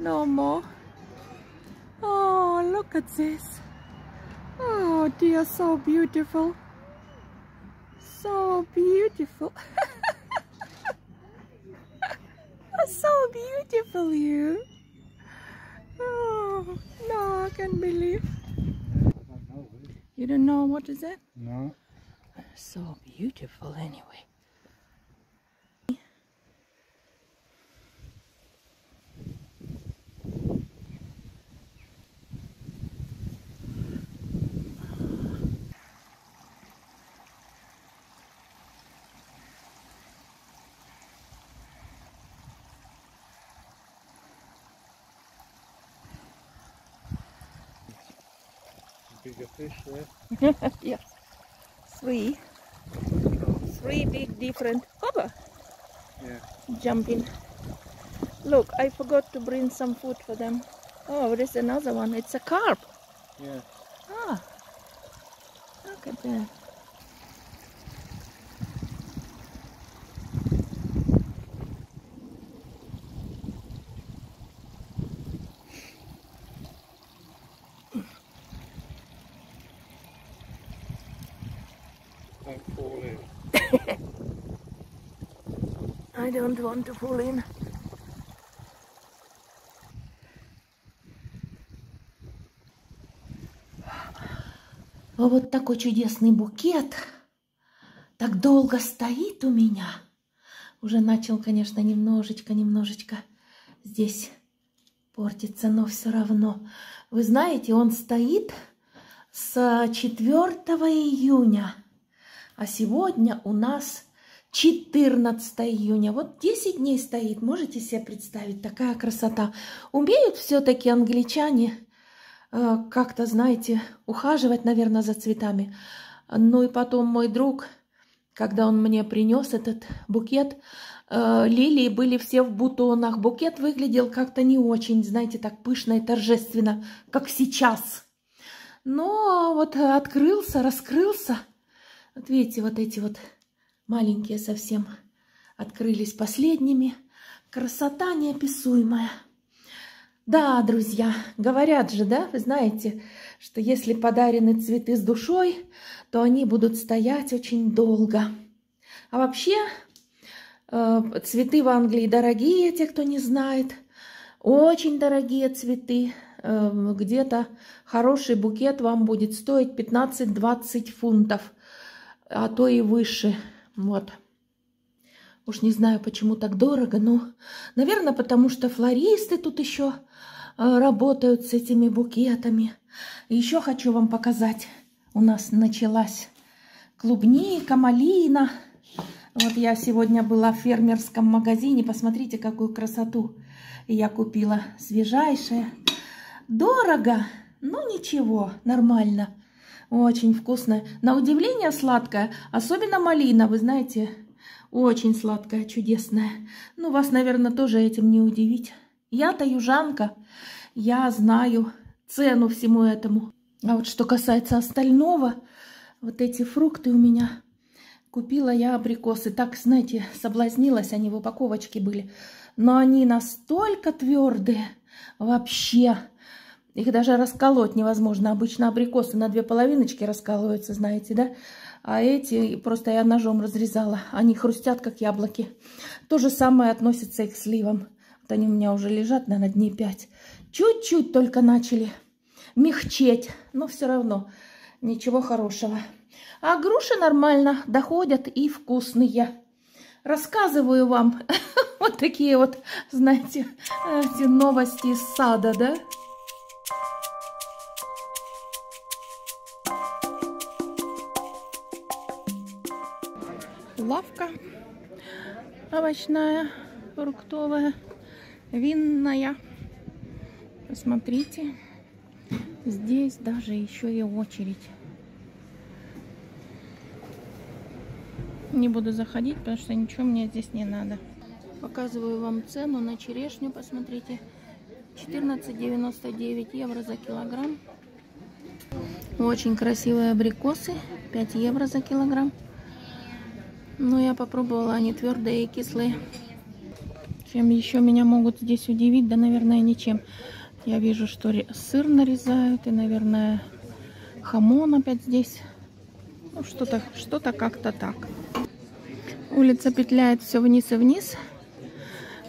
No more. Oh, look at this. Oh, dear, so beautiful. So beautiful. so beautiful, you. Oh, no, I can't believe. You don't know what is that? No. So beautiful, anyway. Bigger fish there. yeah. Three. Three big different. Hopper. Yeah. jumping. Look, I forgot to bring some food for them. Oh, there's another one. It's a carp. Yeah. Ah, look at that. I don't want to fall in. А Вот такой чудесный букет. Так долго стоит у меня. Уже начал, конечно, немножечко, немножечко здесь портиться, но все равно. Вы знаете, он стоит с 4 июня. А сегодня у нас 14 июня. Вот 10 дней стоит. Можете себе представить? Такая красота. Умеют все-таки англичане э, как-то, знаете, ухаживать, наверное, за цветами. Ну и потом мой друг, когда он мне принес этот букет, э, лилии были все в бутонах. Букет выглядел как-то не очень, знаете, так пышно и торжественно, как сейчас. Но вот открылся, раскрылся. Вот видите, вот эти вот маленькие совсем открылись последними. Красота неописуемая. Да, друзья, говорят же, да, вы знаете, что если подарены цветы с душой, то они будут стоять очень долго. А вообще, э, цветы в Англии дорогие, те, кто не знает. Очень дорогие цветы. Э, Где-то хороший букет вам будет стоить 15-20 фунтов, а то и выше. Вот. Уж не знаю, почему так дорого, но, наверное, потому что флористы тут еще э, работают с этими букетами. Еще хочу вам показать. У нас началась клубника, малина. Вот я сегодня была в фермерском магазине. Посмотрите, какую красоту я купила. Свежайшая. Дорого, но ничего, нормально. Очень вкусная. На удивление сладкая. Особенно малина, вы знаете, очень сладкая, чудесная. Ну, вас, наверное, тоже этим не удивить. Я-то южанка. Я знаю цену всему этому. А вот что касается остального, вот эти фрукты у меня. Купила я абрикосы. Так, знаете, соблазнилась, они в упаковочке были. Но они настолько твердые. Вообще. Их даже расколоть невозможно. Обычно абрикосы на две половиночки раскалываются, знаете, да? А эти просто я ножом разрезала. Они хрустят, как яблоки. То же самое относится и к сливам. Вот они у меня уже лежат, наверное, дней пять. Чуть-чуть только начали мягчеть. Но все равно ничего хорошего. А груши нормально доходят и вкусные. Рассказываю вам вот такие вот, знаете, эти новости из сада, да? Лавка овощная, фруктовая, винная. Посмотрите, здесь даже еще и очередь. Не буду заходить, потому что ничего мне здесь не надо. Показываю вам цену на черешню, посмотрите. 14,99 евро за килограмм. Очень красивые абрикосы, 5 евро за килограмм. Но я попробовала, они твердые и кислые. Чем еще меня могут здесь удивить? Да, наверное, ничем. Я вижу, что сыр нарезают. И, наверное, хамон опять здесь. Ну, что-то что, -то, как-то так. Улица петляет все вниз и вниз.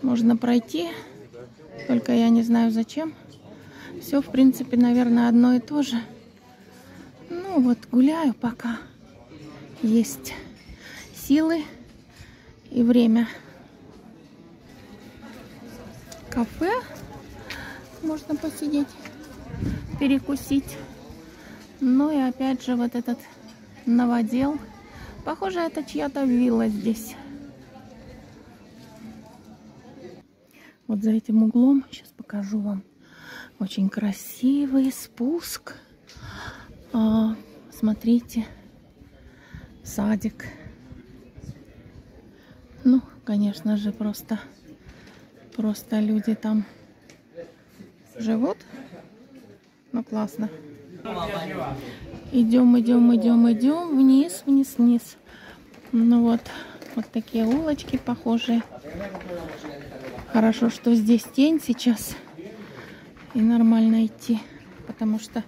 Можно пройти. Только я не знаю зачем. Все, в принципе, наверное, одно и то же. Ну, вот гуляю пока. Есть силы и время. Кафе можно посидеть, перекусить. Ну и опять же вот этот новодел. Похоже, это чья-то вилла здесь. Вот за этим углом, сейчас покажу вам, очень красивый спуск. А, смотрите, садик. Ну, конечно же, просто, просто люди там живут. Ну, классно. Идем, идем, идем, идем вниз, вниз, вниз. Ну вот, вот такие улочки похожие. Хорошо, что здесь тень сейчас. И нормально идти. Потому что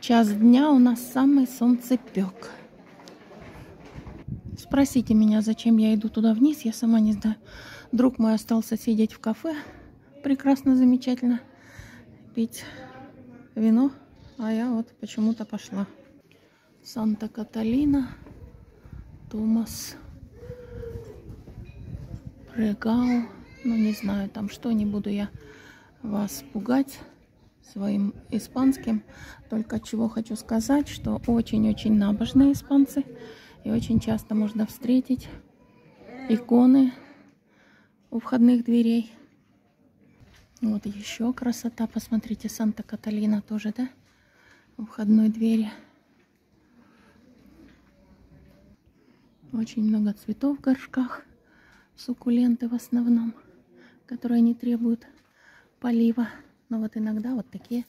час дня у нас самый солнцепек. Спросите меня, зачем я иду туда вниз, я сама не знаю. Друг мой остался сидеть в кафе. Прекрасно, замечательно. Пить вино. А я вот почему-то пошла. Санта-Каталина, Томас, Прегау. Ну, не знаю, там что, не буду я вас пугать своим испанским. Только чего хочу сказать, что очень-очень набожные испанцы. И очень часто можно встретить иконы у входных дверей. Вот еще красота. Посмотрите, Санта-Каталина тоже, да? У входной двери. Очень много цветов в горшках. Суккуленты в основном, которые не требуют полива. Но вот иногда вот такие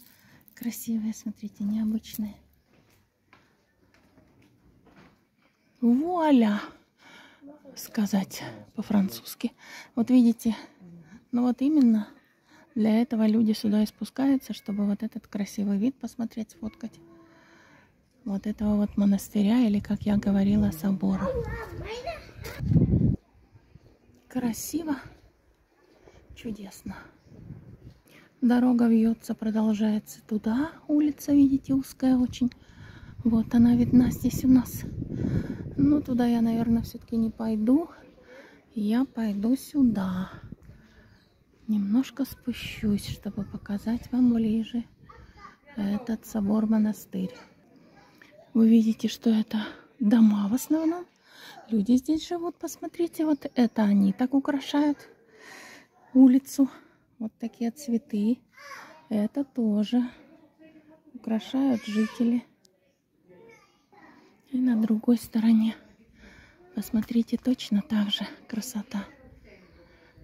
красивые, смотрите, необычные. Вуаля! Сказать по-французски. Вот видите, ну вот именно для этого люди сюда и спускаются, чтобы вот этот красивый вид посмотреть, сфоткать. Вот этого вот монастыря, или, как я говорила, собора. Красиво, чудесно. Дорога вьется, продолжается туда. Улица, видите, узкая очень. Вот она видна здесь у нас. Ну, туда я, наверное, все-таки не пойду. Я пойду сюда. Немножко спущусь, чтобы показать вам ближе этот собор-монастырь. Вы видите, что это дома в основном. Люди здесь живут, посмотрите, вот это они так украшают улицу. Вот такие цветы. Это тоже украшают жители. И на другой стороне, посмотрите, точно так же красота.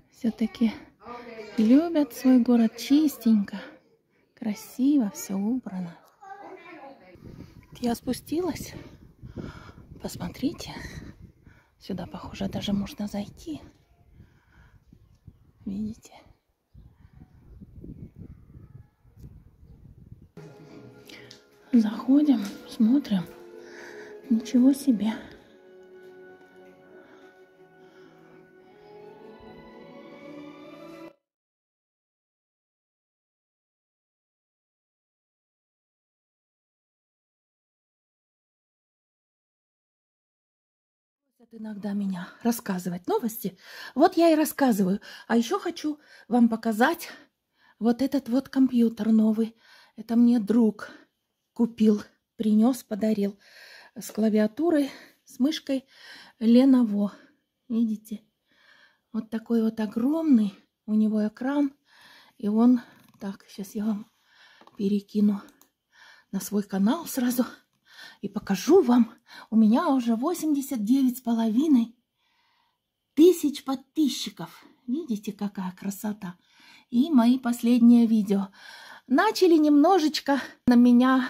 Все-таки любят свой город чистенько, красиво, все убрано. Я спустилась. Посмотрите. Сюда, похоже, даже можно зайти. Видите? Заходим, смотрим. Ничего себе. иногда меня рассказывать новости. Вот я и рассказываю. А еще хочу вам показать вот этот вот компьютер новый. Это мне друг купил, принес, подарил с клавиатурой, с мышкой Lenovo. Видите? Вот такой вот огромный у него экран. И он... Так, сейчас я вам перекину на свой канал сразу и покажу вам. У меня уже 89 с половиной тысяч подписчиков. Видите, какая красота. И мои последние видео. Начали немножечко на меня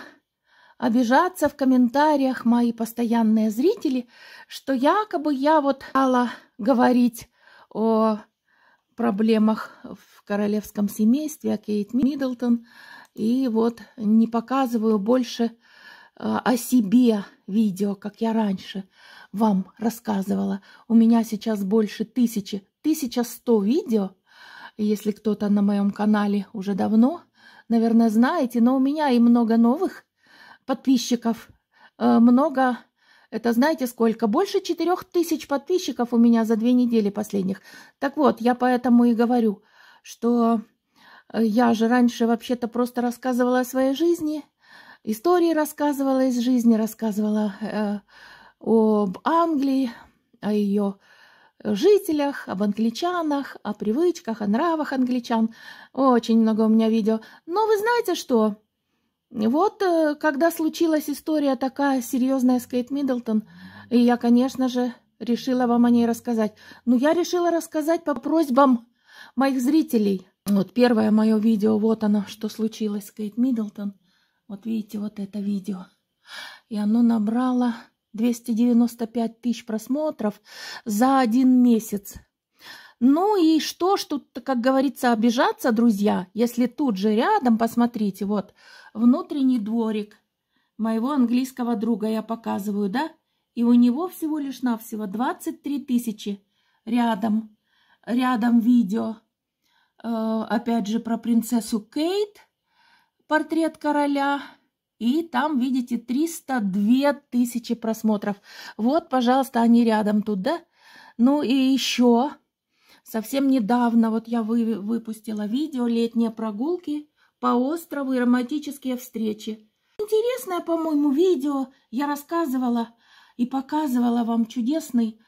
обижаться в комментариях мои постоянные зрители, что якобы я вот стала говорить о проблемах в королевском семействе, о Кейт Миддлтон. И вот не показываю больше а, о себе видео, как я раньше вам рассказывала. У меня сейчас больше тысячи, тысяча сто видео. Если кто-то на моем канале уже давно, наверное, знаете, но у меня и много новых подписчиков, э, много это знаете сколько? Больше четырех тысяч подписчиков у меня за две недели последних. Так вот, я поэтому и говорю, что э, я же раньше вообще-то просто рассказывала о своей жизни, истории рассказывала из жизни, рассказывала э, об Англии, о ее жителях, об англичанах, о привычках, о нравах англичан. Очень много у меня видео. Но вы знаете что? Вот э, когда случилась история такая серьезная с Кейт Миддлтон, и я, конечно же, решила вам о ней рассказать. Но я решила рассказать по просьбам моих зрителей. Вот первое мое видео, вот оно, что случилось с Кейт Миддлтон. Вот видите, вот это видео. И оно набрало 295 тысяч просмотров за один месяц. Ну и что ж тут, как говорится, обижаться, друзья, если тут же рядом, посмотрите, вот, внутренний дворик моего английского друга я показываю, да? И у него всего лишь навсего 23 тысячи рядом, рядом видео. Э, опять же про принцессу Кейт, портрет короля. И там, видите, 302 тысячи просмотров. Вот, пожалуйста, они рядом тут, да? Ну и еще совсем недавно вот я вы, выпустила видео «Летние прогулки» по острову и романтические встречи. Интересное, по-моему, видео. Я рассказывала и показывала вам чудесный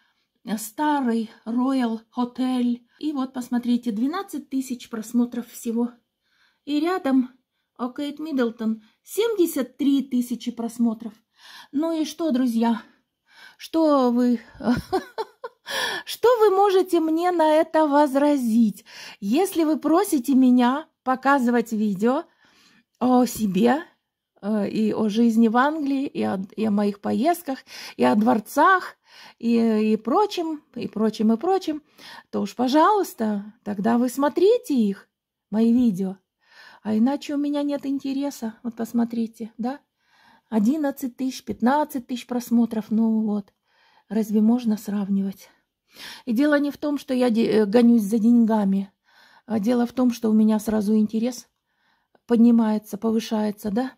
э, старый Royal Hotel. И вот, посмотрите, 12 тысяч просмотров всего. И рядом о Кейт Миддлтон 73 тысячи просмотров. Ну и что, друзья, что вы... Что вы можете мне на это возразить? Если вы просите меня показывать видео о себе э, и о жизни в Англии, и о, и о моих поездках, и о дворцах, и, и прочим, и прочим, и прочим, то уж, пожалуйста, тогда вы смотрите их, мои видео. А иначе у меня нет интереса. Вот посмотрите, да? 11 тысяч, 15 тысяч просмотров, ну вот. Разве можно сравнивать? И дело не в том, что я э, гонюсь за деньгами. А дело в том, что у меня сразу интерес поднимается, повышается, да?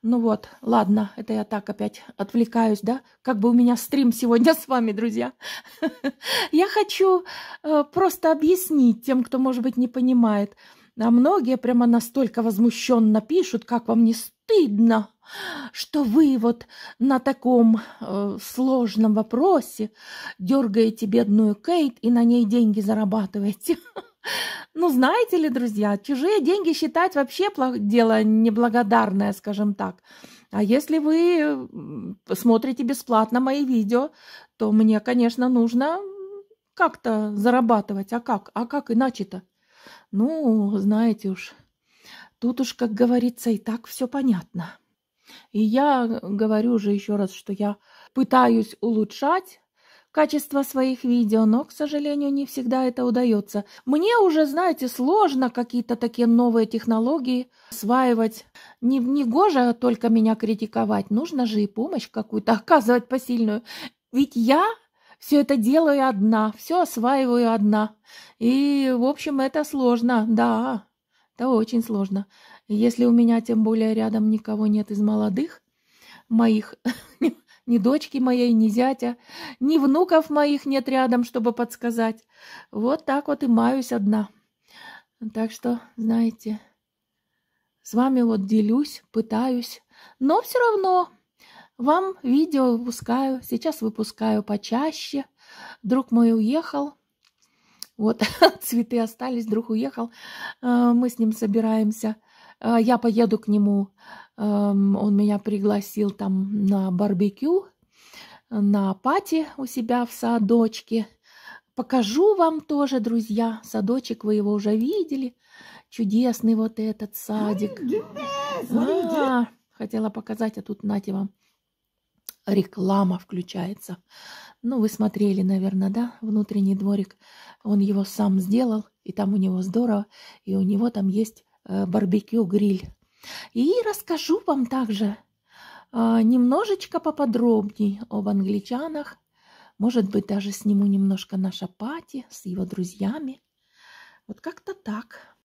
Ну вот, ладно, это я так опять отвлекаюсь, да? Как бы у меня стрим сегодня с вами, друзья. Я хочу э, просто объяснить тем, кто, может быть, не понимает. А многие прямо настолько возмущенно пишут, как вам не стыдно, что вы вот на таком э, сложном вопросе дергаете бедную Кейт и на ней деньги зарабатываете. Ну, знаете ли, друзья, чужие деньги считать вообще дело неблагодарное, скажем так. А если вы смотрите бесплатно мои видео, то мне, конечно, нужно как-то зарабатывать. А как? А как иначе-то? Ну, знаете уж, тут уж, как говорится, и так все понятно. И я говорю же еще раз, что я пытаюсь улучшать качество своих видео, но, к сожалению, не всегда это удается. Мне уже, знаете, сложно какие-то такие новые технологии осваивать. Не, не гоже только меня критиковать, нужно же и помощь какую-то оказывать посильную. Ведь я все это делаю одна, все осваиваю одна. И, в общем, это сложно, да, это очень сложно. Если у меня тем более рядом никого нет из молодых моих, ни дочки моей, ни зятя, ни внуков моих нет рядом, чтобы подсказать. Вот так вот и маюсь одна. Так что, знаете, с вами вот делюсь, пытаюсь, но все равно вам видео выпускаю. Сейчас выпускаю почаще. Друг мой уехал. Вот, цветы остались, друг уехал. А, мы с ним собираемся. А, я поеду к нему он меня пригласил там на барбекю, на пати у себя в садочке. Покажу вам тоже, друзья. Садочек вы его уже видели. Чудесный вот этот садик. А, хотела показать, а тут нате вам. реклама включается. Ну, вы смотрели, наверное, да, внутренний дворик. Он его сам сделал, и там у него здорово, и у него там есть барбекю-гриль. И расскажу вам также э, немножечко поподробней об англичанах. Может быть, даже сниму немножко наша пати с его друзьями. Вот как-то так.